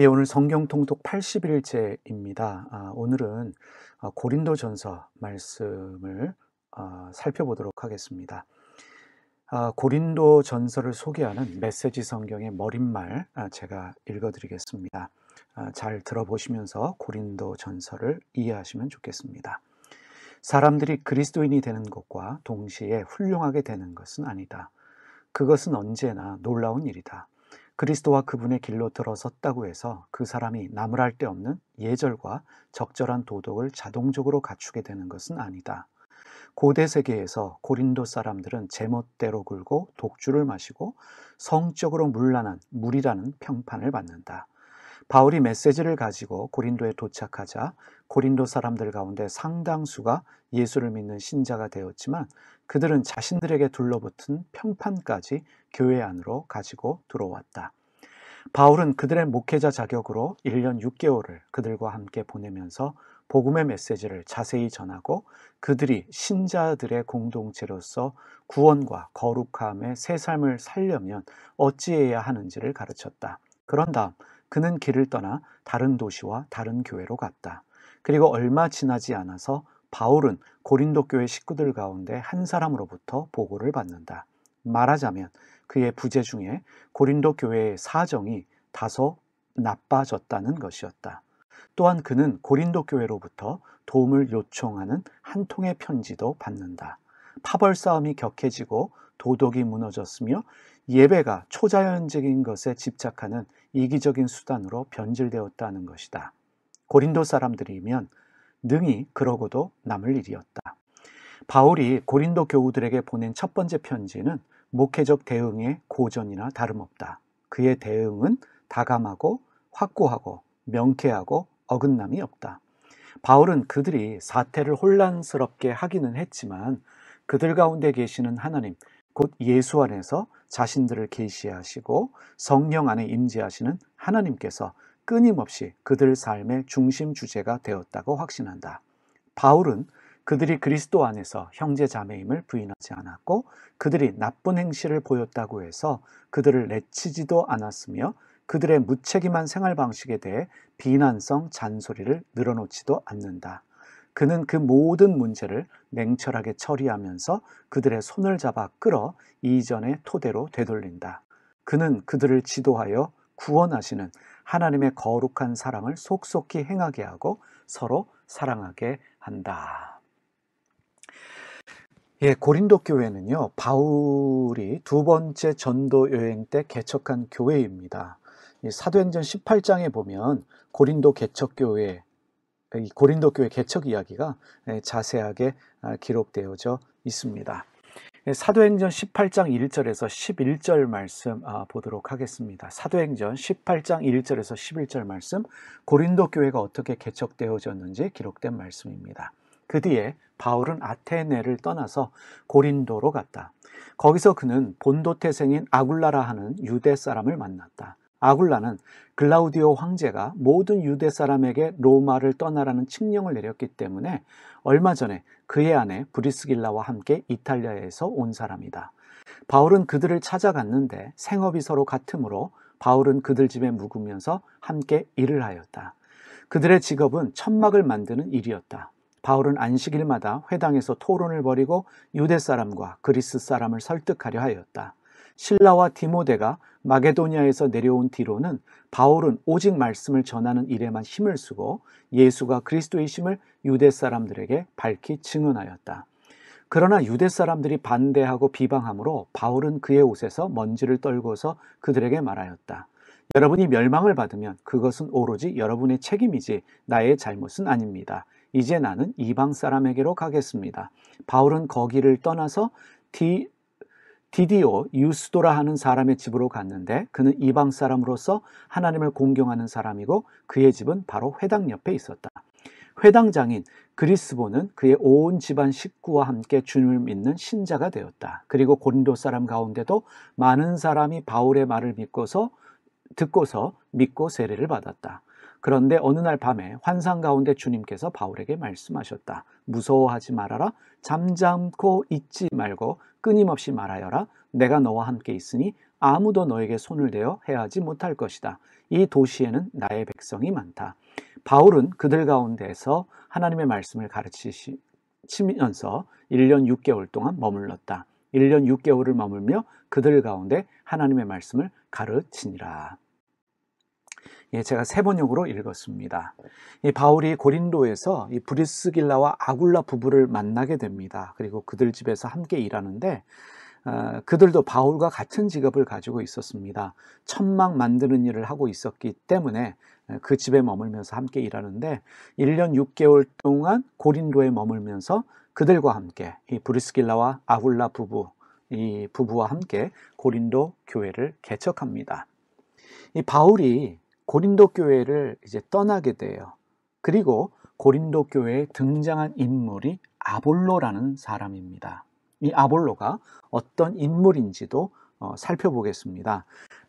예, 오늘 성경 통독 81제입니다. 아, 오늘은 아, 고린도 전서 말씀을 아, 살펴보도록 하겠습니다. 아, 고린도 전서를 소개하는 메시지 성경의 머릿말 아, 제가 읽어드리겠습니다. 아, 잘 들어보시면서 고린도 전서를 이해하시면 좋겠습니다. 사람들이 그리스도인이 되는 것과 동시에 훌륭하게 되는 것은 아니다. 그것은 언제나 놀라운 일이다. 그리스도와 그분의 길로 들어섰다고 해서 그 사람이 나무랄 데 없는 예절과 적절한 도덕을 자동적으로 갖추게 되는 것은 아니다. 고대 세계에서 고린도 사람들은 제멋대로 굴고 독주를 마시고 성적으로 물란한 물이라는 평판을 받는다. 바울이 메시지를 가지고 고린도에 도착하자 고린도 사람들 가운데 상당수가 예수를 믿는 신자가 되었지만 그들은 자신들에게 둘러붙은 평판까지 교회 안으로 가지고 들어왔다. 바울은 그들의 목회자 자격으로 1년 6개월을 그들과 함께 보내면서 복음의 메시지를 자세히 전하고 그들이 신자들의 공동체로서 구원과 거룩함의 새 삶을 살려면 어찌해야 하는지를 가르쳤다. 그런 다음 그는 길을 떠나 다른 도시와 다른 교회로 갔다. 그리고 얼마 지나지 않아서 바울은 고린도 교회 식구들 가운데 한 사람으로부터 보고를 받는다. 말하자면 그의 부재 중에 고린도 교회의 사정이 다소 나빠졌다는 것이었다. 또한 그는 고린도 교회로부터 도움을 요청하는 한 통의 편지도 받는다. 파벌 싸움이 격해지고 도덕이 무너졌으며 예배가 초자연적인 것에 집착하는 이기적인 수단으로 변질되었다는 것이다. 고린도 사람들이면 능히 그러고도 남을 일이었다. 바울이 고린도 교우들에게 보낸 첫 번째 편지는 목회적 대응의 고전이나 다름없다. 그의 대응은 다감하고 확고하고 명쾌하고 어긋남이 없다. 바울은 그들이 사태를 혼란스럽게 하기는 했지만 그들 가운데 계시는 하나님, 곧 예수 안에서 자신들을 계시하시고 성령 안에 임재하시는 하나님께서 끊임없이 그들 삶의 중심 주제가 되었다고 확신한다. 바울은 그들이 그리스도 안에서 형제 자매임을 부인하지 않았고 그들이 나쁜 행실을 보였다고 해서 그들을 내치지도 않았으며 그들의 무책임한 생활 방식에 대해 비난성 잔소리를 늘어놓지도 않는다. 그는 그 모든 문제를 냉철하게 처리하면서 그들의 손을 잡아 끌어 이전의 토대로 되돌린다. 그는 그들을 지도하여 구원하시는 하나님의 거룩한 사랑을 속속히 행하게 하고 서로 사랑하게 한다. 예, 고린도 교회는요, 바울이 두 번째 전도 여행 때 개척한 교회입니다. 사도행전 18장에 보면 고린도 개척교회, 고린도 교회 개척 이야기가 예, 자세하게 아, 기록되어져 있습니다. 예, 사도행전 18장 1절에서 11절 말씀 아, 보도록 하겠습니다. 사도행전 18장 1절에서 11절 말씀, 고린도 교회가 어떻게 개척되어졌는지 기록된 말씀입니다. 그 뒤에 바울은 아테네를 떠나서 고린도로 갔다. 거기서 그는 본도 태생인 아굴라라 하는 유대 사람을 만났다. 아굴라는 글라우디오 황제가 모든 유대 사람에게 로마를 떠나라는 칙령을 내렸기 때문에 얼마 전에 그의 아내 브리스길라와 함께 이탈리아에서 온 사람이다. 바울은 그들을 찾아갔는데 생업이 서로 같으므로 바울은 그들 집에 묵으면서 함께 일을 하였다. 그들의 직업은 천막을 만드는 일이었다. 바울은 안식일마다 회당에서 토론을 벌이고 유대 사람과 그리스 사람을 설득하려 하였다. 신라와 디모데가 마게도니아에서 내려온 뒤로는 바울은 오직 말씀을 전하는 일에만 힘을 쓰고 예수가 그리스도의 심을 유대 사람들에게 밝히 증언하였다. 그러나 유대 사람들이 반대하고 비방함으로 바울은 그의 옷에서 먼지를 떨고서 그들에게 말하였다. 여러분이 멸망을 받으면 그것은 오로지 여러분의 책임이지 나의 잘못은 아닙니다. 이제 나는 이방 사람에게로 가겠습니다. 바울은 거기를 떠나서 디, 디디오 유스도라 하는 사람의 집으로 갔는데 그는 이방 사람으로서 하나님을 공경하는 사람이고 그의 집은 바로 회당 옆에 있었다. 회당장인 그리스보는 그의 온 집안 식구와 함께 주님을 믿는 신자가 되었다. 그리고 고린도 사람 가운데도 많은 사람이 바울의 말을 믿고서 듣고서 믿고 세례를 받았다. 그런데 어느 날 밤에 환상 가운데 주님께서 바울에게 말씀하셨다. 무서워하지 말아라. 잠잠코 잊지 말고 끊임없이 말하여라. 내가 너와 함께 있으니 아무도 너에게 손을 대어 해하지 못할 것이다. 이 도시에는 나의 백성이 많다. 바울은 그들 가운데서 하나님의 말씀을 가르치면서 1년 6개월 동안 머물렀다. 1년 6개월을 머물며 그들 가운데 하나님의 말씀을 가르치니라. 예, 제가 세 번역으로 읽었습니다. 이 바울이 고린도에서 이 브리스길라와 아굴라 부부를 만나게 됩니다. 그리고 그들 집에서 함께 일하는데 어, 그들도 바울과 같은 직업을 가지고 있었습니다. 천막 만드는 일을 하고 있었기 때문에 그 집에 머물면서 함께 일하는데 1년 6개월 동안 고린도에 머물면서 그들과 함께 이 브리스길라와 아굴라 부부 이 부부와 함께 고린도 교회를 개척합니다. 이 바울이 고린도 교회를 이제 떠나게 돼요. 그리고 고린도 교회에 등장한 인물이 아볼로라는 사람입니다. 이 아볼로가 어떤 인물인지도 어, 살펴보겠습니다.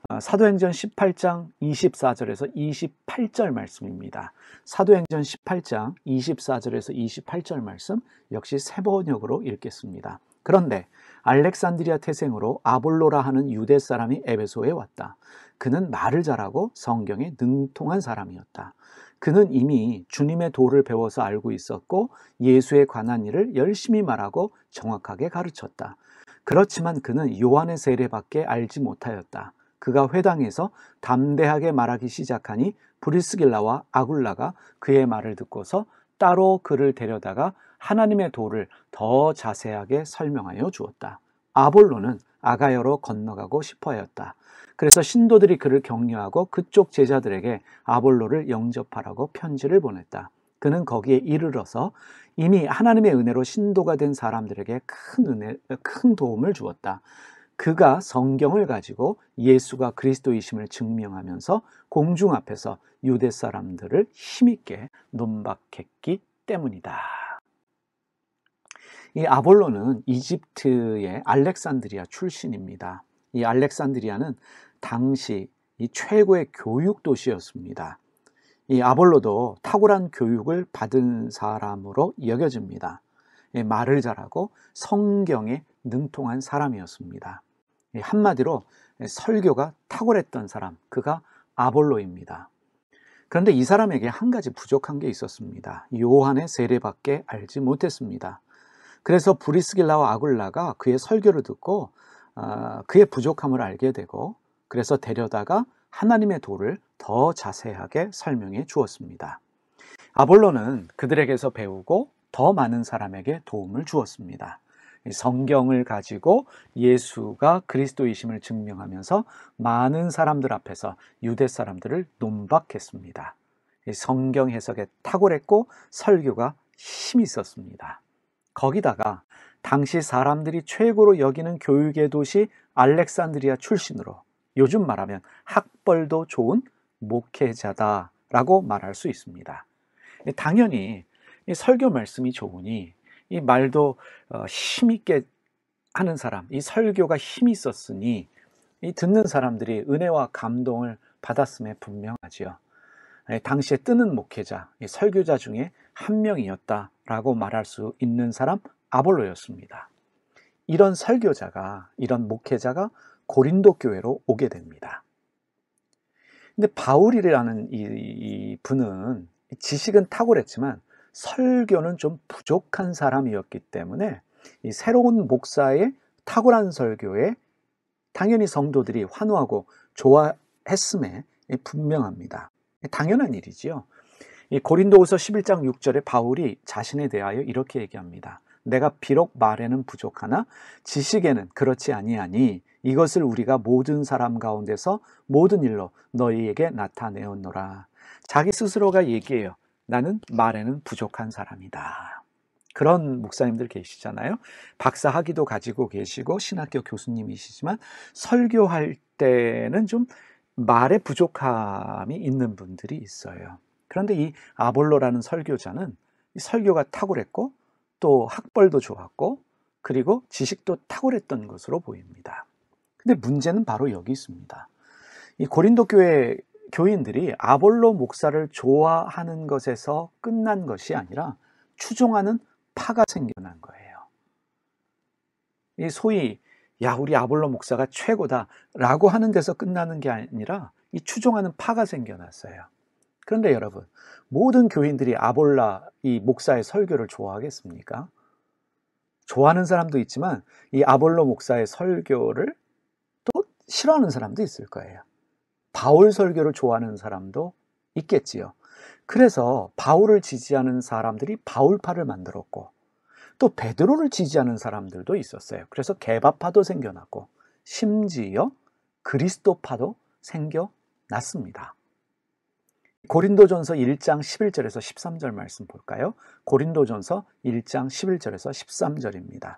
어, 사도행전 18장 24절에서 28절 말씀입니다. 사도행전 18장 24절에서 28절 말씀 역시 세 번역으로 읽겠습니다. 그런데 알렉산드리아 태생으로 아볼로라 하는 유대 사람이 에베소에 왔다. 그는 말을 잘하고 성경에 능통한 사람이었다. 그는 이미 주님의 도를 배워서 알고 있었고 예수에 관한 일을 열심히 말하고 정확하게 가르쳤다. 그렇지만 그는 요한의 세례밖에 알지 못하였다. 그가 회당에서 담대하게 말하기 시작하니 브리스길라와 아굴라가 그의 말을 듣고서 따로 그를 데려다가 하나님의 도를 더 자세하게 설명하여 주었다. 아볼로는 아가여로 건너가고 싶어 하였다. 그래서 신도들이 그를 격려하고 그쪽 제자들에게 아볼로를 영접하라고 편지를 보냈다. 그는 거기에 이르러서 이미 하나님의 은혜로 신도가 된 사람들에게 큰 은혜, 큰 도움을 주었다. 그가 성경을 가지고 예수가 그리스도이심을 증명하면서 공중 앞에서 유대 사람들을 힘있게 논박했기 때문이다. 이 아볼로는 이집트의 알렉산드리아 출신입니다. 이 알렉산드리아는 당시 이 최고의 교육 도시였습니다. 이 아볼로도 탁월한 교육을 받은 사람으로 여겨집니다. 말을 잘하고 성경에 능통한 사람이었습니다. 한마디로 설교가 탁월했던 사람, 그가 아볼로입니다. 그런데 이 사람에게 한 가지 부족한 게 있었습니다. 요한의 세례밖에 알지 못했습니다. 그래서 브리스길라와 아굴라가 그의 설교를 듣고 어, 그의 부족함을 알게 되고 그래서 데려다가 하나님의 도를 더 자세하게 설명해 주었습니다. 아볼로는 그들에게서 배우고 더 많은 사람에게 도움을 주었습니다. 성경을 가지고 예수가 그리스도이심을 증명하면서 많은 사람들 앞에서 유대 사람들을 논박했습니다. 성경 해석에 탁월했고 설교가 힘이 있었습니다. 거기다가 당시 사람들이 최고로 여기는 교육의 도시 알렉산드리아 출신으로 요즘 말하면 학벌도 좋은 목회자다라고 말할 수 있습니다. 당연히 설교 말씀이 좋으니 이 말도 어, 힘있게 하는 사람, 이 설교가 힘이 있었으니 이 듣는 사람들이 은혜와 감동을 받았음에 분명하지요. 당시에 뜨는 목회자, 설교자 중에 한 명이었다라고 말할 수 있는 사람 아볼로였습니다. 이런 설교자가, 이런 목회자가 고린도 교회로 오게 됩니다. 근데 바울이라는 이, 이 분은 지식은 탁월했지만 설교는 좀 부족한 사람이었기 때문에 이 새로운 목사의 탁월한 설교에 당연히 성도들이 환호하고 좋아했음에 분명합니다. 당연한 일이지요. 이 고린도후서 11장 6절에 바울이 자신에 대하여 이렇게 얘기합니다. 내가 비록 말에는 부족하나 지식에는 그렇지 아니하니 이것을 우리가 모든 사람 가운데서 모든 일로 너희에게 나타내었노라. 자기 스스로가 얘기해요. 나는 말에는 부족한 사람이다. 그런 목사님들 계시잖아요. 박사 학위도 가지고 계시고 신학교 교수님이시지만 설교할 때는 좀 말에 부족함이 있는 분들이 있어요. 그런데 이 아볼로라는 설교자는 설교가 탁월했고 또 학벌도 좋았고 그리고 지식도 탁월했던 것으로 보입니다. 근데 문제는 바로 여기 있습니다. 이 고린도 교회 교인들이 아볼로 목사를 좋아하는 것에서 끝난 것이 아니라 추종하는 파가 생겨난 거예요. 이 소위 야, 우리 아볼로 목사가 최고다 라고 하는 데서 끝나는 게 아니라 이 추종하는 파가 생겨났어요. 그런데 여러분, 모든 교인들이 아볼라 이 목사의 설교를 좋아하겠습니까? 좋아하는 사람도 있지만 이 아볼로 목사의 설교를 또 싫어하는 사람도 있을 거예요. 바울 설교를 좋아하는 사람도 있겠지요. 그래서 바울을 지지하는 사람들이 바울파를 만들었고 또 베드로를 지지하는 사람들도 있었어요. 그래서 개바파도 생겨났고 심지어 그리스도파도 생겨났습니다. 고린도전서 1장 11절에서 13절 말씀 볼까요? 고린도전서 1장 11절에서 13절입니다.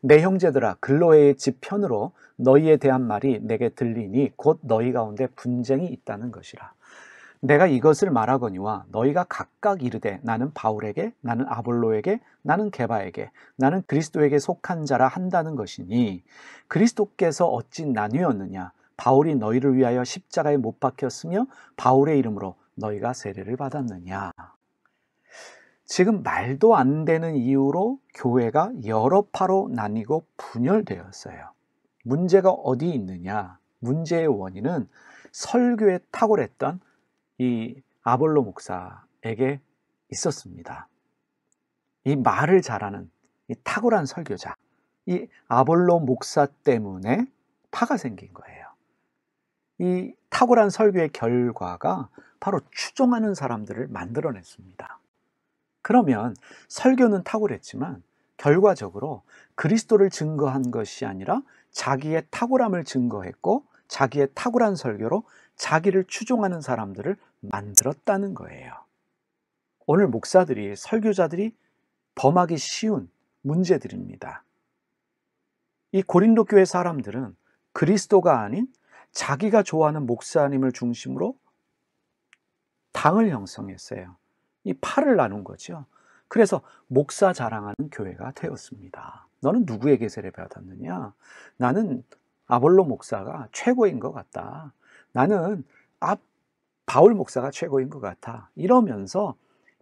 내 형제들아 글로에의 집 편으로 너희에 대한 말이 내게 들리니 곧 너희 가운데 분쟁이 있다는 것이라. 내가 이것을 말하거니와 너희가 각각 이르되 나는 바울에게 나는 아볼로에게 나는 게바에게 나는 그리스도에게 속한 자라 한다는 것이니 그리스도께서 어찌 나뉘었느냐 바울이 너희를 위하여 십자가에 못 박혔으며 바울의 이름으로 너희가 세례를 받았느냐 지금 말도 안 되는 이유로 교회가 여러 파로 나뉘고 분열되었어요. 문제가 어디 있느냐? 문제의 원인은 설교에 탁월했던 이 아볼로 목사에게 있었습니다. 이 말을 잘하는 이 탁월한 설교자, 이 아볼로 목사 때문에 파가 생긴 거예요. 이 탁월한 설교의 결과가 바로 추종하는 사람들을 만들어냈습니다. 그러면 설교는 탁월했지만 결과적으로 그리스도를 증거한 것이 아니라 자기의 탁월함을 증거했고 자기의 탁월한 설교로 자기를 추종하는 사람들을 만들었다는 거예요. 오늘 목사들이, 설교자들이 범하기 쉬운 문제들입니다. 이 고린도 교회 사람들은 그리스도가 아닌 자기가 좋아하는 목사님을 중심으로 당을 형성했어요. 이 팔을 나눈 거죠. 그래서 목사 자랑하는 교회가 되었습니다. 너는 누구에게 세례 받았느냐? 나는 아볼로 목사가 최고인 것 같다. 나는 아, 바울 목사가 최고인 것 같아. 이러면서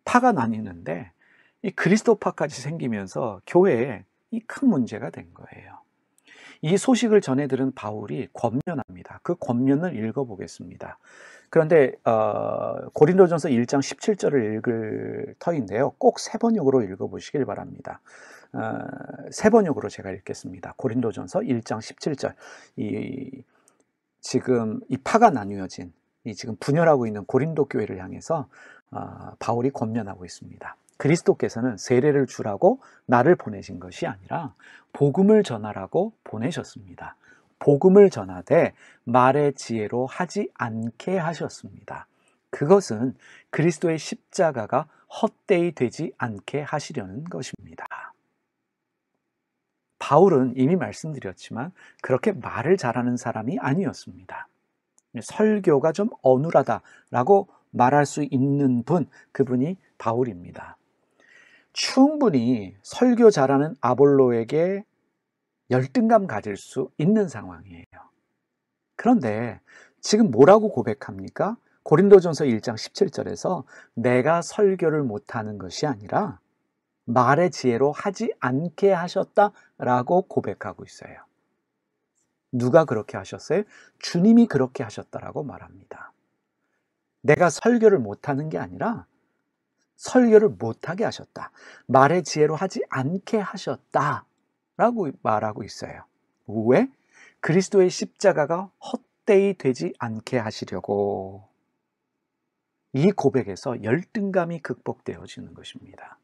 파가 나뉘는데 이 그리스도 파까지 생기면서 교회에 이 큰 문제가 된 거예요. 이 소식을 전해 들은 바울이 권면합니다. 그 권면을 읽어보겠습니다. 그런데 어, 고린도전서 1장 17절을 읽을 터인데요. 꼭 세 번역으로 읽어보시길 바랍니다. 어, 세 번역으로 제가 읽겠습니다. 고린도전서 1장 17절. 이 지금 이 파가 나뉘어진 이 지금 분열하고 있는 고린도 교회를 향해서 어, 바울이 권면하고 있습니다. 그리스도께서는 세례를 주라고 나를 보내신 것이 아니라 복음을 전하라고 보내셨습니다. 복음을 전하되 말의 지혜로 하지 않게 하셨습니다. 그것은 그리스도의 십자가가 헛되이 되지 않게 하시려는 것입니다. 바울은 이미 말씀드렸지만 그렇게 말을 잘하는 사람이 아니었습니다. 설교가 좀 어눌하다라고 말할 수 있는 분, 그분이 바울입니다. 충분히 설교 잘하는 아볼로에게 열등감 가질 수 있는 상황이에요. 그런데 지금 뭐라고 고백합니까? 고린도전서 1장 17절에서 내가 설교를 못하는 것이 아니라 말의 지혜로 하지 않게 하셨다라고 고백하고 있어요. 누가 그렇게 하셨어요? 주님이 그렇게 하셨다라고 말합니다. 내가 설교를 못하는 게 아니라 설교를 못하게 하셨다. 말의 지혜로 하지 않게 하셨다. 라고 말하고 있어요. 왜? 그리스도의 십자가가 헛되이 되지 않게 하시려고 이 고백에서 열등감이 극복되어지는 것입니다.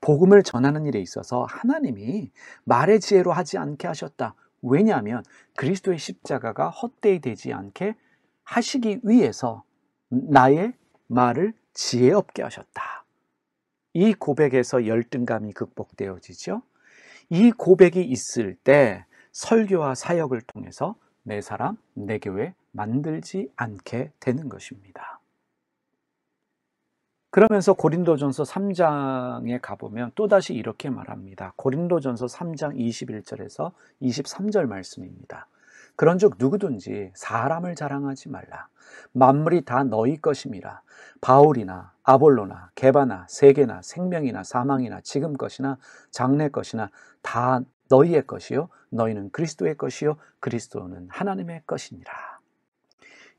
복음을 전하는 일에 있어서 하나님이 말의 지혜로 하지 않게 하셨다. 왜냐하면 그리스도의 십자가가 헛되이 되지 않게 하시기 위해서 나의 말을 지혜 없게 하셨다. 이 고백에서 열등감이 극복되어지죠. 이 고백이 있을 때 설교와 사역을 통해서 내 사람, 내 교회 만들지 않게 되는 것입니다. 그러면서 고린도전서 3장에 가보면 또다시 이렇게 말합니다. 고린도전서 3장 21절에서 23절 말씀입니다. 그런즉 누구든지 사람을 자랑하지 말라. 만물이 다 너희 것임이라. 바울이나 아볼로나 개바나 세계나 생명이나 사망이나 지금 것이나 장래 것이나 다 너희의 것이요 너희는 그리스도의 것이요 그리스도는 하나님의 것이니라.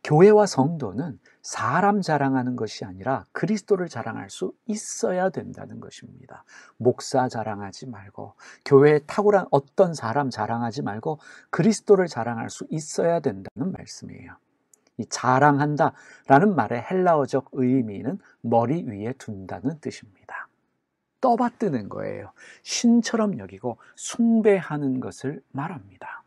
교회와 성도는 사람 자랑하는 것이 아니라 그리스도를 자랑할 수 있어야 된다는 것입니다. 목사 자랑하지 말고 교회에 탁월한 어떤 사람 자랑하지 말고 그리스도를 자랑할 수 있어야 된다는 말씀이에요. 이 자랑한다 라는 말의 헬라어적 의미는 머리 위에 둔다는 뜻입니다. 떠받드는 거예요. 신처럼 여기고 숭배하는 것을 말합니다.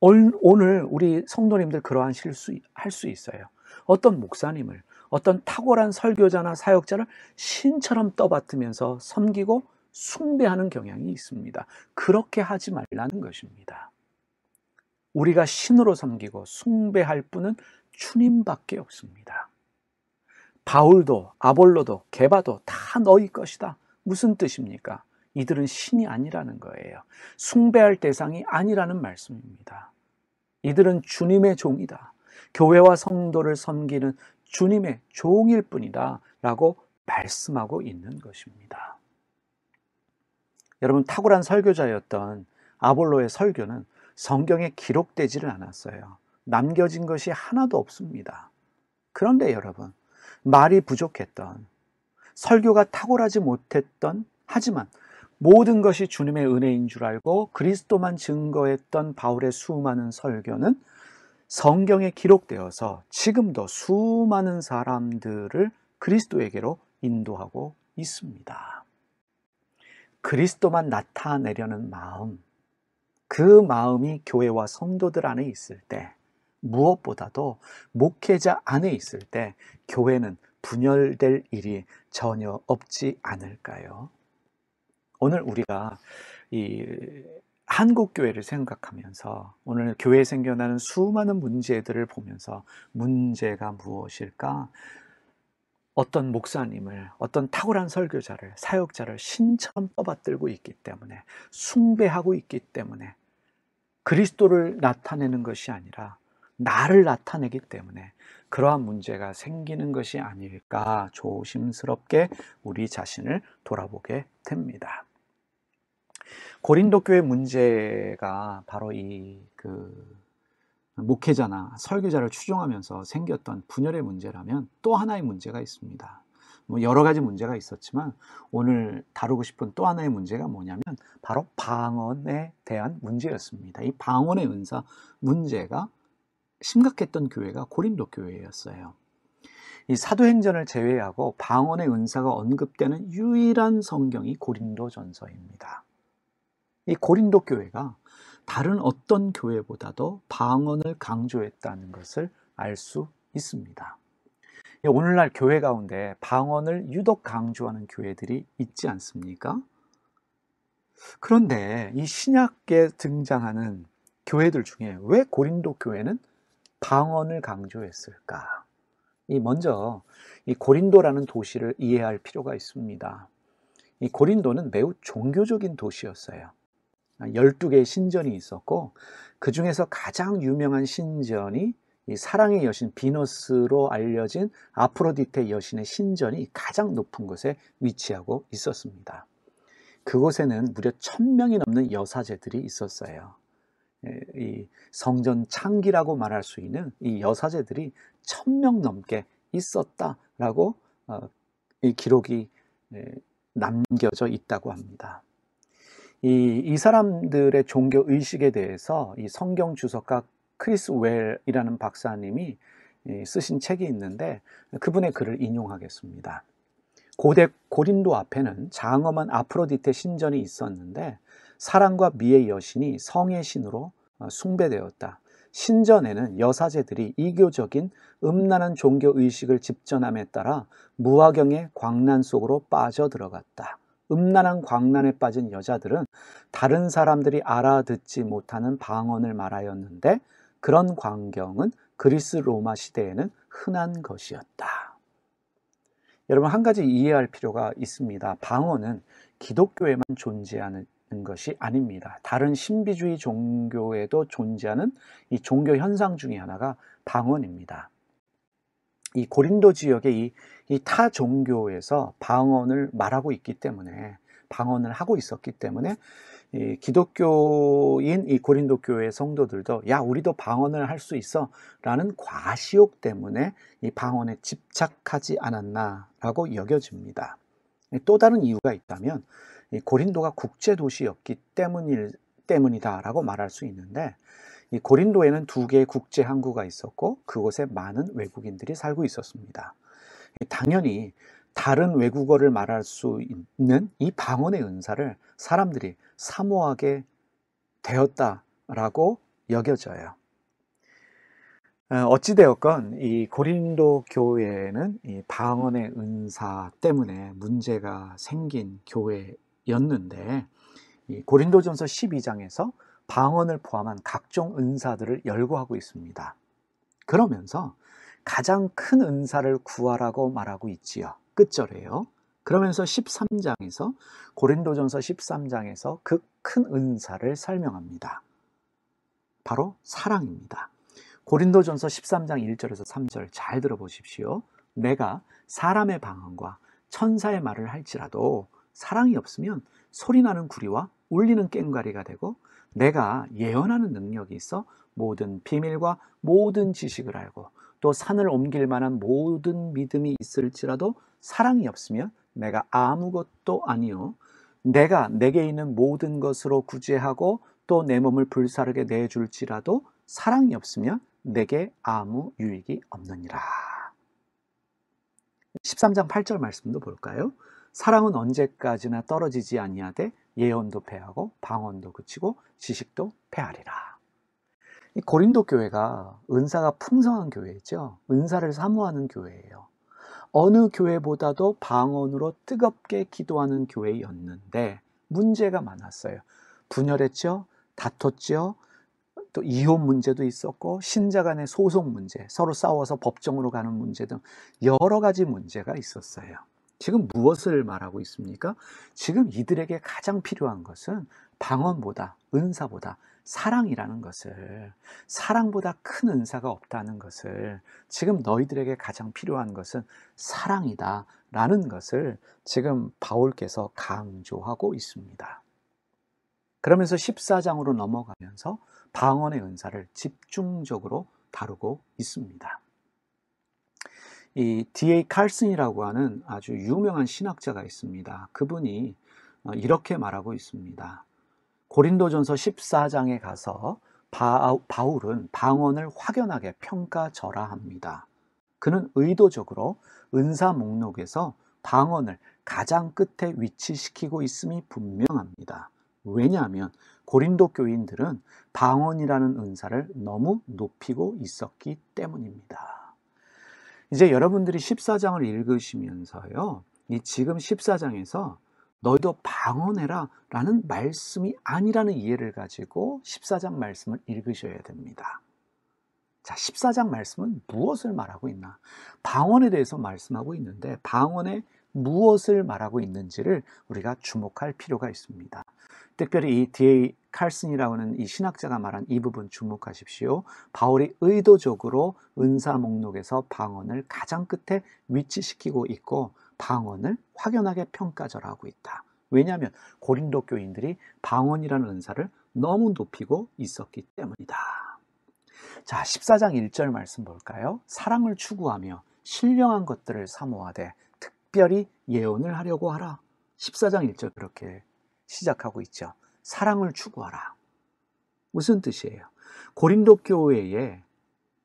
오늘 우리 성도님들 그러한 실수 할 수 있어요. 어떤 목사님을 어떤 탁월한 설교자나 사역자를 신처럼 떠받들면서 섬기고 숭배하는 경향이 있습니다. 그렇게 하지 말라는 것입니다. 우리가 신으로 섬기고 숭배할 분은 주님밖에 없습니다. 바울도 아볼로도 게바도 다 너희 것이다. 무슨 뜻입니까? 이들은 신이 아니라는 거예요. 숭배할 대상이 아니라는 말씀입니다. 이들은 주님의 종이다. 교회와 성도를 섬기는 주님의 종일 뿐이다. 라고 말씀하고 있는 것입니다. 여러분, 탁월한 설교자였던 아볼로의 설교는 성경에 기록되지를 않았어요. 남겨진 것이 하나도 없습니다. 그런데 여러분, 말이 부족했던, 설교가 탁월하지 못했던, 하지만 모든 것이 주님의 은혜인 줄 알고 그리스도만 증거했던 바울의 수많은 설교는 성경에 기록되어서 지금도 수많은 사람들을 그리스도에게로 인도하고 있습니다. 그리스도만 나타내려는 마음, 그 마음이 교회와 성도들 안에 있을 때, 무엇보다도 목회자 안에 있을 때, 교회는 분열될 일이 전혀 없지 않을까요? 오늘 우리가 이 한국 교회를 생각하면서 오늘 교회에 생겨나는 수많은 문제들을 보면서 문제가 무엇일까? 어떤 목사님을, 어떤 탁월한 설교자를, 사역자를 신처럼 떠받들고 있기 때문에, 숭배하고 있기 때문에, 그리스도를 나타내는 것이 아니라 나를 나타내기 때문에 그러한 문제가 생기는 것이 아닐까 조심스럽게 우리 자신을 돌아보게 됩니다. 고린도 교회 문제가 바로 이 그 목회자나 설교자를 추종하면서 생겼던 분열의 문제라면 또 하나의 문제가 있습니다. 뭐 여러 가지 문제가 있었지만 오늘 다루고 싶은 또 하나의 문제가 뭐냐면 바로 방언에 대한 문제였습니다. 이 방언의 은사 문제가 심각했던 교회가 고린도 교회였어요. 이 사도행전을 제외하고 방언의 은사가 언급되는 유일한 성경이 고린도 전서입니다. 이 고린도 교회가 다른 어떤 교회보다도 방언을 강조했다는 것을 알 수 있습니다. 오늘날 교회 가운데 방언을 유독 강조하는 교회들이 있지 않습니까? 그런데 이 신약에 등장하는 교회들 중에 왜 고린도 교회는 방언을 강조했을까? 이 먼저 이 고린도라는 도시를 이해할 필요가 있습니다. 이 고린도는 매우 종교적인 도시였어요. 12개의 신전이 있었고 그 중에서 가장 유명한 신전이 사랑의 여신 비너스로 알려진 아프로디테 여신의 신전이 가장 높은 곳에 위치하고 있었습니다. 그곳에는 무려 천명이 넘는 여사제들이 있었어요. 예, 이 성전 창기라고 말할 수 있는 이 여사제들이 천명 넘게 있었다라고 어, 이 기록이 예, 남겨져 있다고 합니다. 이, 이 사람들의 종교 의식에 대해서 이 성경 주석가 크리스 웰이라는 박사님이 쓰신 책이 있는데 그분의 글을 인용하겠습니다. 고대 고린도 앞에는 장엄한 아프로디테 신전이 있었는데 사랑과 미의 여신이 성의 신으로 어, 숭배되었다. 신전에는 여사제들이 이교적인 음란한 종교 의식을 집전함에 따라 무화경의 광란 속으로 빠져 들어갔다. 음란한 광란에 빠진 여자들은 다른 사람들이 알아듣지 못하는 방언을 말하였는데 그런 광경은 그리스 로마 시대에는 흔한 것이었다. 여러분 한 가지 이해할 필요가 있습니다. 방언은 기독교에만 존재하는 것이 아닙니다. 다른 신비주의 종교에도 존재하는 이 종교 현상 중의 하나가 방언입니다. 이 고린도 지역의 이 타 종교에서 방언을 말하고 있기 때문에 방언을 하고 있었기 때문에 이 기독교인 이 고린도 교회 성도들도 야 우리도 방언을 할 수 있어라는 과시욕 때문에 이 방언에 집착하지 않았나라고 여겨집니다. 또 다른 이유가 있다면 이 고린도가 국제 도시였기 때문일 때문이다라고 말할 수 있는데 이 고린도에는 두 개의 국제 항구가 있었고 그곳에 많은 외국인들이 살고 있었습니다. 당연히 다른 외국어를 말할 수 있는 이 방언의 은사를 사람들이 사모하게 되었다라고 여겨져요. 어, 어찌되었건 이 고린도 교회는 이 방언의 은사 때문에 문제가 생긴 교회였는데 이 고린도전서 12장에서 방언을 포함한 각종 은사들을 열거하고 있습니다. 그러면서 가장 큰 은사를 구하라고 말하고 있지요. 끝절에요. 그러면서 13장에서 고린도전서 13장에서 그 큰 은사를 설명합니다. 바로 사랑입니다. 고린도전서 13장 1절에서 3절 잘 들어보십시오. 내가 사람의 방언과 천사의 말을 할지라도 사랑이 없으면 소리나는 구리와 울리는 꽹과리가 되고 내가 예언하는 능력이 있어 모든 비밀과 모든 지식을 알고 또 산을 옮길 만한 모든 믿음이 있을지라도 사랑이 없으면 내가 아무것도 아니요 내가 내게 있는 모든 것으로 구제하고 또 내 몸을 불사르게 내줄지라도 사랑이 없으면 내게 아무 유익이 없느니라. 13장 8절 말씀도 볼까요? 사랑은 언제까지나 떨어지지 아니하되 예언도 패하고 방언도 그치고 지식도 패하리라. 이 고린도 교회가 은사가 풍성한 교회죠. 은사를 사모하는 교회예요. 어느 교회보다도 방언으로 뜨겁게 기도하는 교회였는데 문제가 많았어요. 분열했죠. 다퉜죠. 또 이혼 문제도 있었고 신자 간의 소송 문제, 서로 싸워서 법정으로 가는 문제 등 여러 가지 문제가 있었어요. 지금 무엇을 말하고 있습니까? 지금 이들에게 가장 필요한 것은 방언보다 은사보다 사랑이라는 것을 사랑보다 큰 은사가 없다는 것을 지금 너희들에게 가장 필요한 것은 사랑이다 라는 것을 지금 바울께서 강조하고 있습니다. 그러면서 14장으로 넘어가면서 방언의 은사를 집중적으로 다루고 있습니다. 이 D.A. 칼슨이라고 하는 아주 유명한 신학자가 있습니다. 그분이 어, 이렇게 말하고 있습니다. 고린도전서 14장에 가서 바울은 방언을 확연하게 평가절하합니다. 그는 의도적으로 은사 목록에서 방언을 가장 끝에 위치시키고 있음이 분명합니다. 왜냐하면 고린도 교인들은 방언이라는 은사를 너무 높이고 있었기 때문입니다. 이제 여러분들이 14장을 읽으시면서요, 이 지금 14장에서 너희도 방언해라 라는 말씀이 아니라는 이해를 가지고 14장 말씀을 읽으셔야 됩니다. 자, 14장 말씀은 무엇을 말하고 있나? 방언에 대해서 말씀하고 있는데 방언에 무엇을 말하고 있는지를 우리가 주목할 필요가 있습니다. 특별히 이 D.A. 칼슨이라고 하는 이 신학자가 말한 이 부분 주목하십시오. 바울이 의도적으로 은사 목록에서 방언을 가장 끝에 위치시키고 있고 방언을 확연하게 평가절하고 있다. 왜냐하면 고린도 교인들이 방언이라는 은사를 너무 높이고 있었기 때문이다. 자, 14장 1절 말씀 볼까요? 사랑을 추구하며 신령한 것들을 사모하되 특별히 예언을 하려고 하라. 14장 1절 그렇게 시작하고 있죠. 사랑을 추구하라. 무슨 뜻이에요? 고린도 교회에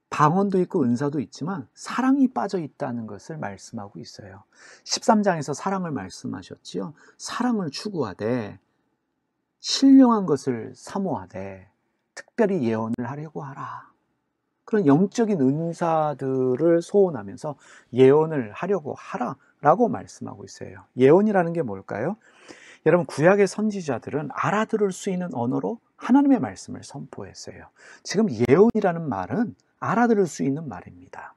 방언도 있고 은사도 있지만 사랑이 빠져 있다는 것을 말씀하고 있어요. 13장에서 사랑을 말씀하셨지요. 사랑을 추구하되 신령한 것을 사모하되 특별히 예언을 하려고 하라. 그런 영적인 은사들을 소원하면서 예언을 하려고 하라 라고 말씀하고 있어요. 예언이라는 게 뭘까요? 여러분 구약의 선지자들은 알아들을 수 있는 언어로 하나님의 말씀을 선포했어요. 지금 예언이라는 말은 알아들을 수 있는 말입니다.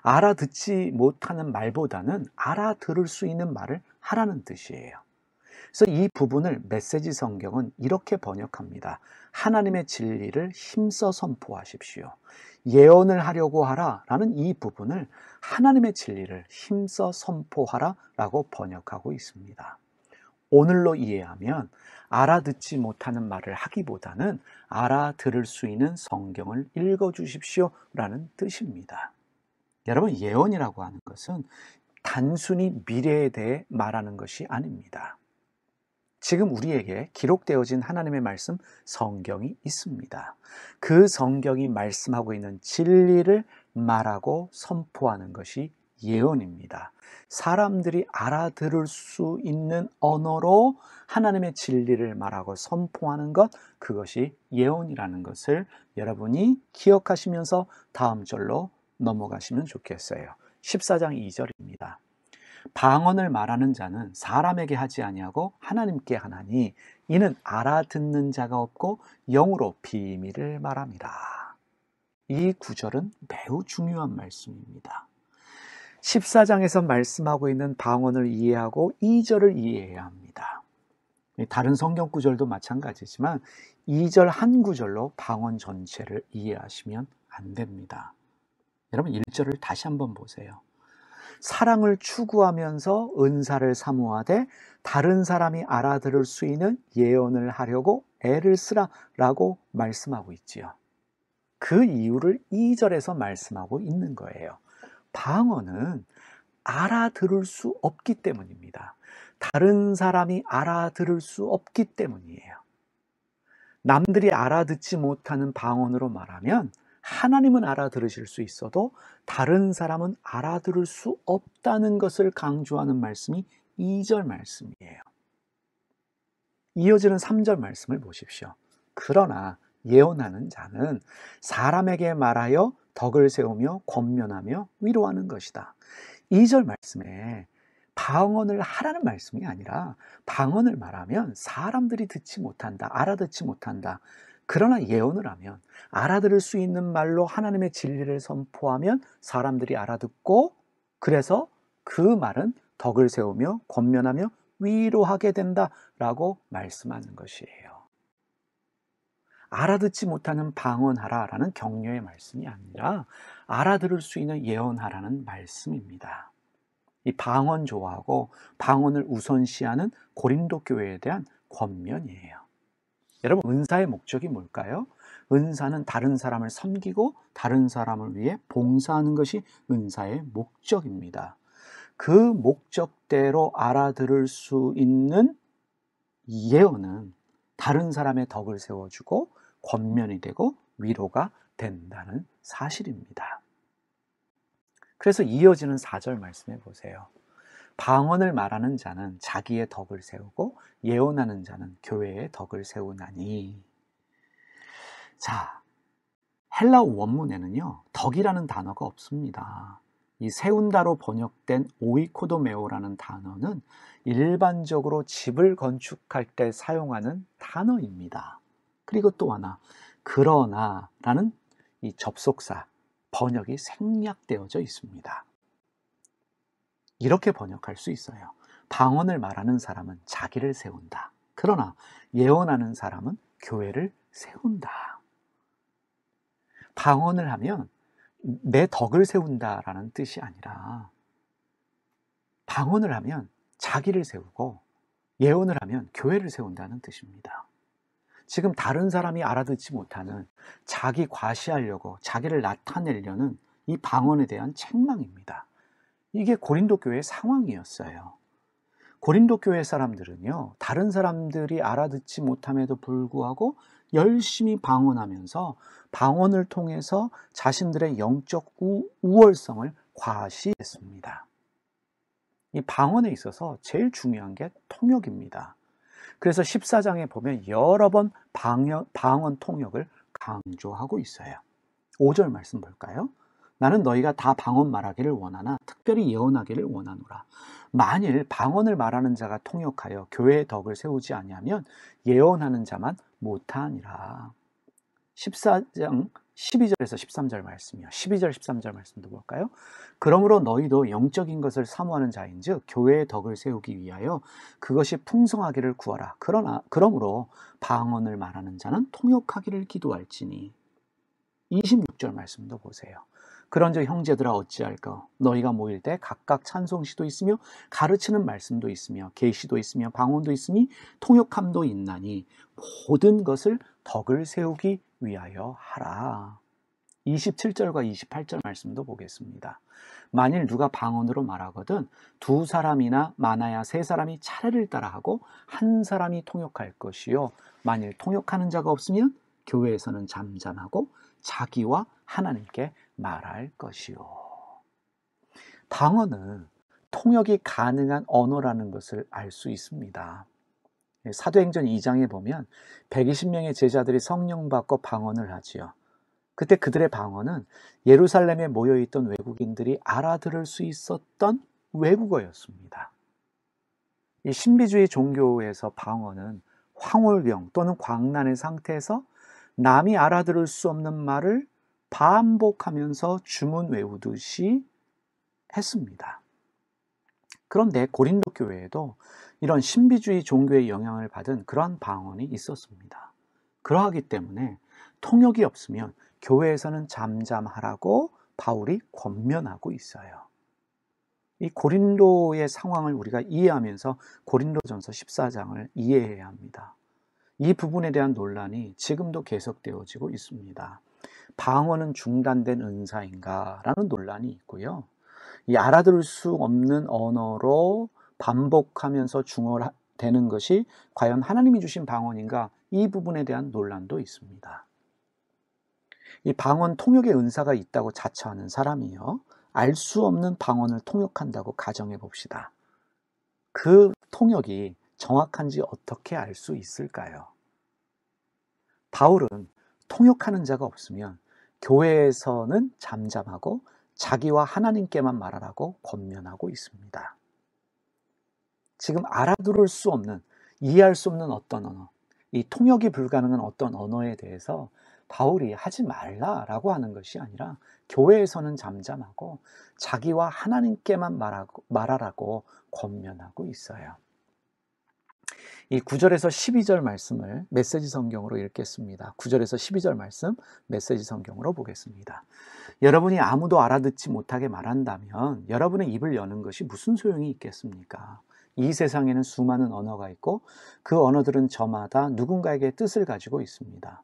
알아듣지 못하는 말보다는 알아들을 수 있는 말을 하라는 뜻이에요. 그래서 이 부분을 메시지 성경은 이렇게 번역합니다. 하나님의 진리를 힘써 선포하십시오. 예언을 하려고 하라 라는 이 부분을 하나님의 진리를 힘써 선포하라 라고 번역하고 있습니다. 오늘로 이해하면 알아듣지 못하는 말을 하기보다는 알아들을 수 있는 성경을 읽어 주십시오 라는 뜻입니다. 여러분, 예언이라고 하는 것은 단순히 미래에 대해 말하는 것이 아닙니다. 지금 우리에게 기록되어진 하나님의 말씀 성경이 있습니다. 그 성경이 말씀하고 있는 진리를 말하고 선포하는 것이 예언입니다. 사람들이 알아들을 수 있는 언어로 하나님의 진리를 말하고 선포하는 것, 그것이 예언이라는 것을 여러분이 기억하시면서 다음 절로 넘어가시면 좋겠어요. 14장 2절입니다. 방언을 말하는 자는 사람에게 하지 아니하고 하나님께 하나니 이는 알아듣는 자가 없고 영으로 비밀을 말합니다. 이 구절은 매우 중요한 말씀입니다. 14장에서 말씀하고 있는 방언을 이해하고 2절을 이해해야 합니다. 다른 성경 구절도 마찬가지지만 2절 한 구절로 방언 전체를 이해하시면 안 됩니다. 여러분 1절을 다시 한번 보세요. 사랑을 추구하면서 은사를 사모하되 다른 사람이 알아들을 수 있는 예언을 하려고 애를 쓰라라고 말씀하고 있지요. 그 이유를 2절에서 말씀하고 있는 거예요. 방언은 알아들을 수 없기 때문입니다. 다른 사람이 알아들을 수 없기 때문이에요. 남들이 알아듣지 못하는 방언으로 말하면 하나님은 알아들으실 수 있어도 다른 사람은 알아들을 수 없다는 것을 강조하는 말씀이 2절 말씀이에요. 이어지는 3절 말씀을 보십시오. 그러나 예언하는 자는 사람에게 말하여 덕을 세우며 권면하며 위로하는 것이다. 2절 말씀에 방언을 하라는 말씀이 아니라 방언을 말하면 사람들이 듣지 못한다, 알아듣지 못한다. 그러나 예언을 하면 알아들을 수 있는 말로 하나님의 진리를 선포하면 사람들이 알아듣고 그래서 그 말은 덕을 세우며 권면하며 위로하게 된다라고 말씀하는 것이에요. 알아듣지 못하는 방언하라라는 격려의 말씀이 아니라 알아들을 수 있는 예언하라는 말씀입니다. 이 방언 좋아하고 방언을 우선시하는 고린도 교회에 대한 권면이에요. 여러분 은사의 목적이 뭘까요? 은사는 다른 사람을 섬기고 다른 사람을 위해 봉사하는 것이 은사의 목적입니다. 그 목적대로 알아들을 수 있는 예언은 다른 사람의 덕을 세워주고 권면이 되고 위로가 된다는 사실입니다. 그래서 이어지는 4절 말씀해 보세요. 방언을 말하는 자는 자기의 덕을 세우고 예언하는 자는 교회의 덕을 세우나니. 자, 헬라 원문에는요, 덕이라는 단어가 없습니다. 이 세운다로 번역된 오이코도메오라는 단어는 일반적으로 집을 건축할 때 사용하는 단어입니다. 그리고 또 하나, 그러나라는 이 접속사, 번역이 생략되어져 있습니다. 이렇게 번역할 수 있어요. 방언을 말하는 사람은 자기를 세운다. 그러나 예언하는 사람은 교회를 세운다. 방언을 하면 내 덕을 세운다라는 뜻이 아니라 방언을 하면 자기를 세우고 예언을 하면 교회를 세운다는 뜻입니다. 지금 다른 사람이 알아듣지 못하는 자기 과시하려고 자기를 나타내려는 이 방언에 대한 책망입니다. 이게 고린도 교회의 상황이었어요. 고린도 교회 사람들은요, 다른 사람들이 알아듣지 못함에도 불구하고 열심히 방언하면서 방언을 통해서 자신들의 영적 우, 우월성을 과시했습니다. 이 방언에 있어서 제일 중요한 게 통역입니다. 그래서 14장에 보면 여러 번 방언, 방언 통역을 강조하고 있어요. 5절 말씀 볼까요? 나는 너희가 다 방언 말하기를 원하나 특별히 예언하기를 원하노라. 만일 방언을 말하는 자가 통역하여 교회의 덕을 세우지 아니하면 예언하는 자만 못하니라. 14장 12절에서 13절 말씀이요. 12절 13절 말씀도 볼까요? 그러므로 너희도 영적인 것을 사모하는 자인즉 교회의 덕을 세우기 위하여 그것이 풍성하기를 구하라. 그러나 그러므로 방언을 말하는 자는 통역하기를 기도할지니 26절 말씀도 보세요. 그런즉 형제들아 어찌할까 너희가 모일 때 각각 찬송시도 있으며 가르치는 말씀도 있으며 계시도 있으며 방언도 있으니 통역함도 있나니 모든 것을 덕을 세우기 위하여 하라. 27절과 28절 말씀도 보겠습니다. 만일 누가 방언으로 말하거든 두 사람이나 많아야 세 사람이 차례를 따라 하고 한 사람이 통역할 것이요 만일 통역하는 자가 없으면 교회에서는 잠잠하고 자기와 하나님께 말할 것이요. 방언은 통역이 가능한 언어라는 것을 알 수 있습니다. 사도행전 2장에 보면 120명의 제자들이 성령 받고 방언을 하지요. 그때 그들의 방언은 예루살렘에 모여 있던 외국인들이 알아들을 수 있었던 외국어였습니다. 이 신비주의 종교에서 방언은 황홀병 또는 광란의 상태에서 남이 알아들을 수 없는 말을 반복하면서 주문 외우듯이 했습니다. 그런데 고린도 교회에도 이런 신비주의 종교의 영향을 받은 그러한 방언이 있었습니다. 그러하기 때문에 통역이 없으면 교회에서는 잠잠하라고 바울이 권면하고 있어요. 이 고린도의 상황을 우리가 이해하면서 고린도전서 14장을 이해해야 합니다. 이 부분에 대한 논란이 지금도 계속되어지고 있습니다. 방언은 중단된 은사인가? 라는 논란이 있고요. 이 알아들을 수 없는 언어로 반복하면서 중얼되는 것이 과연 하나님이 주신 방언인가? 이 부분에 대한 논란도 있습니다. 이 방언 통역의 은사가 있다고 자처하는 사람이요. 알 수 없는 방언을 통역한다고 가정해 봅시다. 그 통역이 정확한지 어떻게 알 수 있을까요? 바울은 통역하는 자가 없으면 교회에서는 잠잠하고 자기와 하나님께만 말하라고 권면하고 있습니다. 지금 알아들을 수 없는, 이해할 수 없는 어떤 언어, 이 통역이 불가능한 어떤 언어에 대해서 바울이 하지 말라라고 하는 것이 아니라 교회에서는 잠잠하고 자기와 하나님께만 말하고, 말하라고 권면하고 있어요. 이 9절에서 12절 말씀을 메시지 성경으로 읽겠습니다. 9절에서 12절 말씀 메시지 성경으로 보겠습니다. 여러분이 아무도 알아듣지 못하게 말한다면 여러분의 입을 여는 것이 무슨 소용이 있겠습니까? 이 세상에는 수많은 언어가 있고 그 언어들은 저마다 누군가에게 뜻을 가지고 있습니다.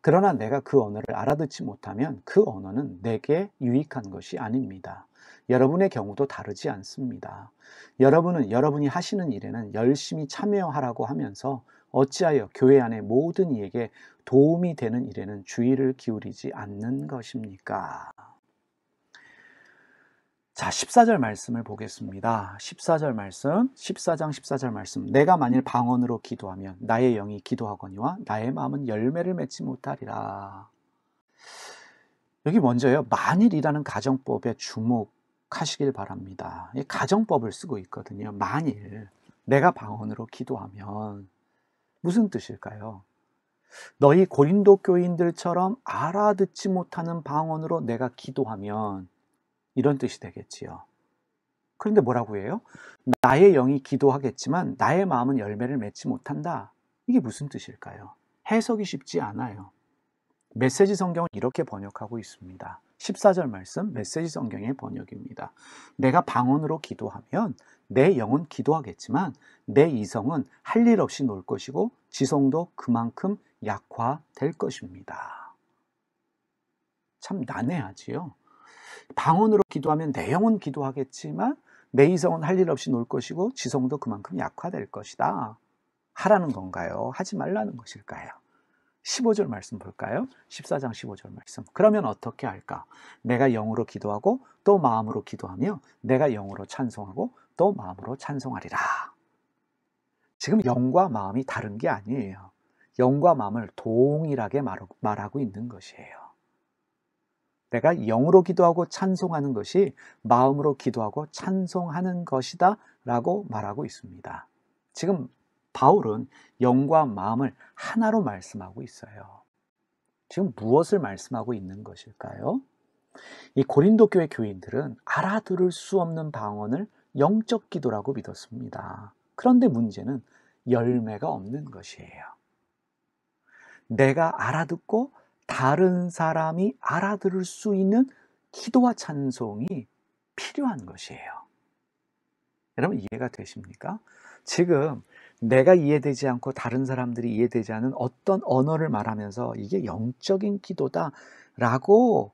그러나 내가 그 언어를 알아듣지 못하면 그 언어는 내게 유익한 것이 아닙니다. 여러분의 경우도 다르지 않습니다. 여러분은 여러분이 하시는 일에는 열심히 참여하라고 하면서 어찌하여 교회 안의 모든 이에게 도움이 되는 일에는 주의를 기울이지 않는 것입니까? 자, 14절 말씀을 보겠습니다. 14절 말씀, 14장 14절 말씀. 내가 만일 방언으로 기도하면 나의 영이 기도하거니와 나의 마음은 열매를 맺지 못하리라. 여기 먼저요. 만일이라는 가정법에 주목 하시길 바랍니다. 이 가정법을 쓰고 있거든요. 만일 내가 방언으로 기도하면 무슨 뜻일까요? 너희 고린도 교인들처럼 알아듣지 못하는 방언으로 내가 기도하면 이런 뜻이 되겠지요. 그런데 뭐라고 해요? 나의 영이 기도하겠지만 나의 마음은 열매를 맺지 못한다. 이게 무슨 뜻일까요? 해석이 쉽지 않아요. 메시지 성경은 이렇게 번역하고 있습니다. 14절 말씀 메시지 성경의 번역입니다. 내가 방언으로 기도하면 내 영은 기도하겠지만 내 이성은 할 일 없이 놀 것이고 지성도 그만큼 약화될 것입니다. 참 난해하지요. 방언으로 기도하면 내 영은 기도하겠지만 내 이성은 할 일 없이 놀 것이고 지성도 그만큼 약화될 것이다. 하라는 건가요? 하지 말라는 것일까요? 15절 말씀 볼까요? 14장 15절 말씀. 그러면 어떻게 할까? 내가 영으로 기도하고 또 마음으로 기도하며 내가 영으로 찬송하고 또 마음으로 찬송하리라. 지금 영과 마음이 다른 게 아니에요. 영과 마음을 동일하게 말하고 있는 것이에요. 내가 영으로 기도하고 찬송하는 것이 마음으로 기도하고 찬송하는 것이다 라고 말하고 있습니다. 지금 바울은 영과 마음을 하나로 말씀하고 있어요. 지금 무엇을 말씀하고 있는 것일까요? 이 고린도 교회 교인들은 알아들을 수 없는 방언을 영적 기도라고 믿었습니다. 그런데 문제는 열매가 없는 것이에요. 내가 알아듣고 다른 사람이 알아들을 수 있는 기도와 찬송이 필요한 것이에요. 여러분 이해가 되십니까? 지금 내가 이해되지 않고 다른 사람들이 이해되지 않은 어떤 언어를 말하면서 이게 영적인 기도다라고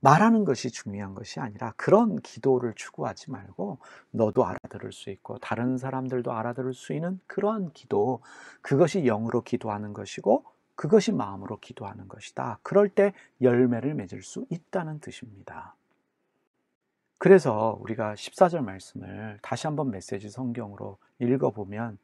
말하는 것이 중요한 것이 아니라 그런 기도를 추구하지 말고 너도 알아들을 수 있고 다른 사람들도 알아들을 수 있는 그러한 기도 그것이 영으로 기도하는 것이고 그것이 마음으로 기도하는 것이다. 그럴 때 열매를 맺을 수 있다는 뜻입니다. 그래서 우리가 14절 말씀을 다시 한번 메시지 성경으로 읽어보면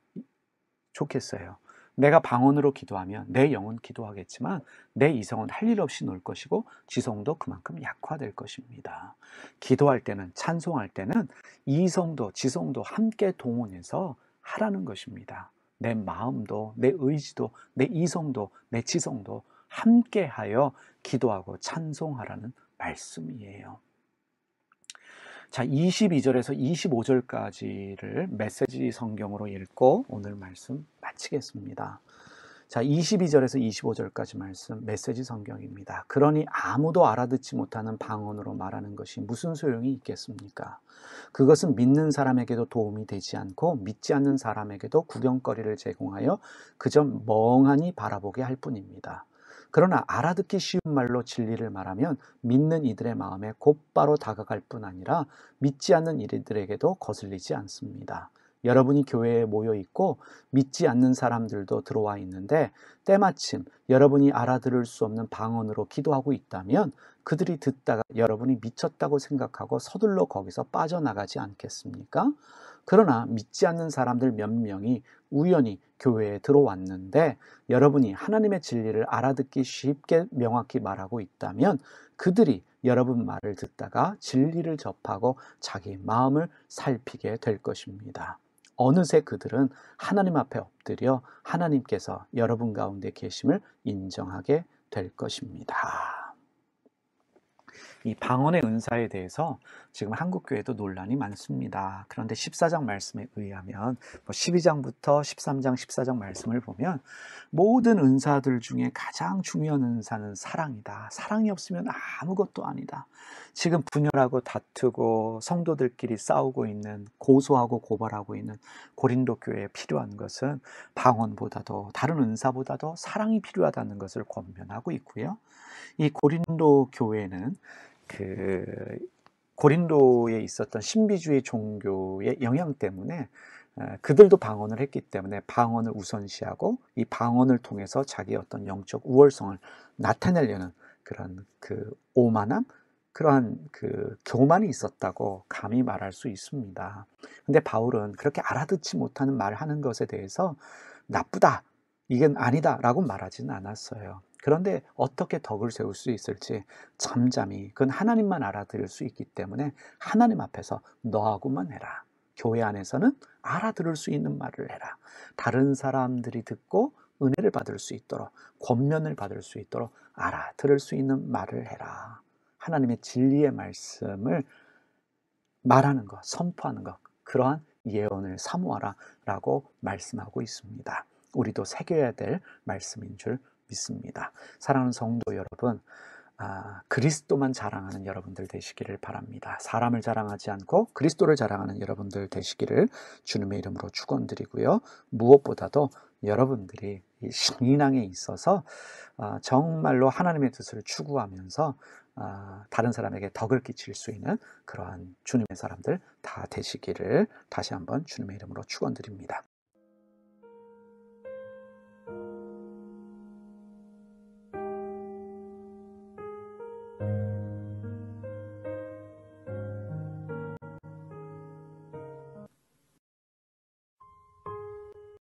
좋겠어요. 내가 방언으로 기도하면 내 영은 기도하겠지만 내 이성은 할 일 없이 놀 것이고 지성도 그만큼 약화될 것입니다. 기도할 때는 찬송할 때는 이성도 지성도 함께 동원해서 하라는 것입니다. 내 마음도 내 의지도 내 이성도 내 지성도 함께하여 기도하고 찬송하라는 말씀이에요. 자, 22절에서 25절까지를 메시지 성경으로 읽고 오늘 말씀 마치겠습니다. 자, 22절에서 25절까지 말씀 메시지 성경입니다. 그러니 아무도 알아듣지 못하는 방언으로 말하는 것이 무슨 소용이 있겠습니까? 그것은 믿는 사람에게도 도움이 되지 않고 믿지 않는 사람에게도 구경거리를 제공하여 그저 멍하니 바라보게 할 뿐입니다. 그러나 알아듣기 쉬운 말로 진리를 말하면 믿는 이들의 마음에 곧바로 다가갈 뿐 아니라 믿지 않는 이들에게도 거슬리지 않습니다. 여러분이 교회에 모여 있고 믿지 않는 사람들도 들어와 있는데 때마침 여러분이 알아들을 수 없는 방언으로 기도하고 있다면 그들이 듣다가 여러분이 미쳤다고 생각하고 서둘러 거기서 빠져나가지 않겠습니까? 그러나 믿지 않는 사람들 몇 명이 우연히 교회에 들어왔는데 여러분이 하나님의 진리를 알아듣기 쉽게 명확히 말하고 있다면 그들이 여러분 말을 듣다가 진리를 접하고 자기 마음을 살피게 될 것입니다. 어느새 그들은 하나님 앞에 엎드려 하나님께서 여러분 가운데 계심을 인정하게 될 것입니다. 이 방언의 은사에 대해서 지금 한국 교회도 논란이 많습니다. 그런데 14장 말씀에 의하면 12장부터 뭐 13장, 14장 말씀을 보면 모든 은사들 중에 가장 중요한 은사는 사랑이다. 사랑이 없으면 아무것도 아니다. 지금 분열하고 다투고 성도들끼리 싸우고 있는 고소하고 고발하고 있는 고린도 교회에 필요한 것은 방언보다도 다른 은사보다도 사랑이 필요하다는 것을 권면하고 있고요. 이 고린도 교회는 그 고린도에 있었던 신비주의 종교의 영향 때문에 그들도 방언을 했기 때문에 방언을 우선시하고 이 방언을 통해서 자기 어떤 영적 우월성을 나타내려는 그런 그 오만함 그러한 그 교만이 있었다고 감히 말할 수 있습니다. 근데 바울은 그렇게 알아듣지 못하는 말 하는 것에 대해서 나쁘다, 이건 아니다라고 말하지는 않았어요. 그런데 어떻게 덕을 세울 수 있을지 잠잠히 그건 하나님만 알아들을 수 있기 때문에 하나님 앞에서 너하고만 해라. 교회 안에서는 알아들을 수 있는 말을 해라. 다른 사람들이 듣고 은혜를 받을 수 있도록 권면을 받을 수 있도록 알아들을 수 있는 말을 해라. 하나님의 진리의 말씀을 말하는 것, 선포하는 것, 그러한 예언을 사모하라 라고 말씀하고 있습니다. 우리도 새겨야 될 말씀인 줄 믿습니다. 사랑하는 성도 여러분, 아, 그리스도만 자랑하는 여러분들 되시기를 바랍니다. 사람을 자랑하지 않고 그리스도를 자랑하는 여러분들 되시기를 주님의 이름으로 축원드리고요. 무엇보다도 여러분들이 신앙에 있어서 아, 정말로 하나님의 뜻을 추구하면서 아, 다른 사람에게 덕을 끼칠 수 있는 그러한 주님의 사람들 다 되시기를 다시 한번 주님의 이름으로 축원드립니다.